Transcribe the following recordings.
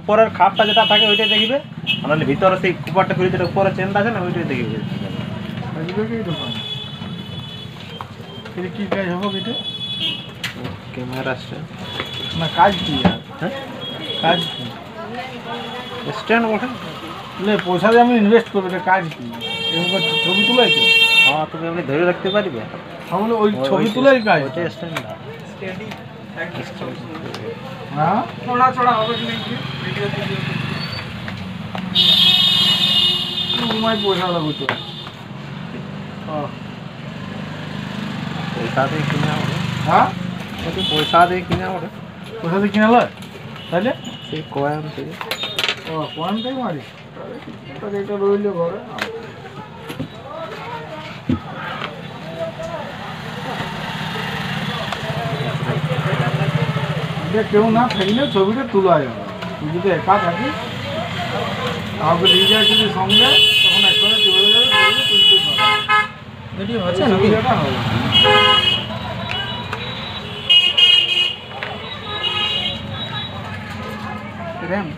উপরের খাপটা যেটা থাকে ওইটাই দেখবে। নাহলে ভিতরে সেই কুপারটা খুলে যেটা উপরে চেনটা আছে না ওইটাই দেখবে। কি কাজ হবে এটা ক্যামেরা না কাজ কি আর? হ্যাঁ? কাজ কি? স্ট্যান্ড বটে লে পয়সা দিয়ে আমি ইনভেস্ট করব এটা কাজ কি? এবার ছবি তোলাই তো হ্যাঁ তুমি এমনি ধরে রাখতে পারবে। তাহলে ওই ছবি তোলাই কাজ। ওইটাই স্ট্যান্ড হ্যাঁ চড়া চড়া হবে তোমায় পয়সা লাগবে তো পয়সা দিয়ে কিনা হবে হ্যাঁ পয়সা দিয়ে কিনা হবে পয়সা দিয়ে কিনা লয় তাহলে সেই কয়াম থেকে ও কয়াম থেকে মারি এটা রইলে ঘরে পাশে কেউ না থাকলে ছবিটা তোলা যাবে তুই যদি একা থাকিস কাউকে নিয়ে যায় যদি সঙ্গে তখন একবারে চলে যাবে ছবিটা তুলতে পারবে ছবিটা হবে র্যাম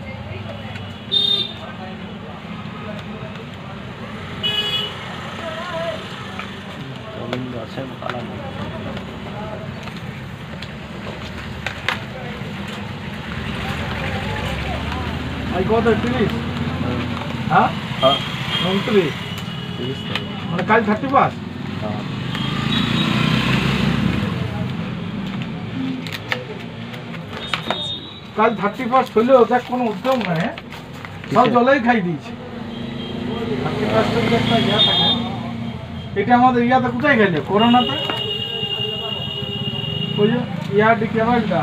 আছে আই কত তিরিশ? হ্যাঁ? হ্যাঁ। উনত্রিশ? মানে কাল থার্টি পাস হ্যাঁ। কাল থার্টি ফার্স্ট হলেও দেখ কোনো উদ্যম নাই হ্যাঁ? সব জলেই খাই দিয়েছে। থার্টি ফার্স্ট যদি একটা ইয়া থাকে এটা আমাদের ইয়াতে কোথায় গেছে করোনাতে? ওই যে ইয়ার কেবলটা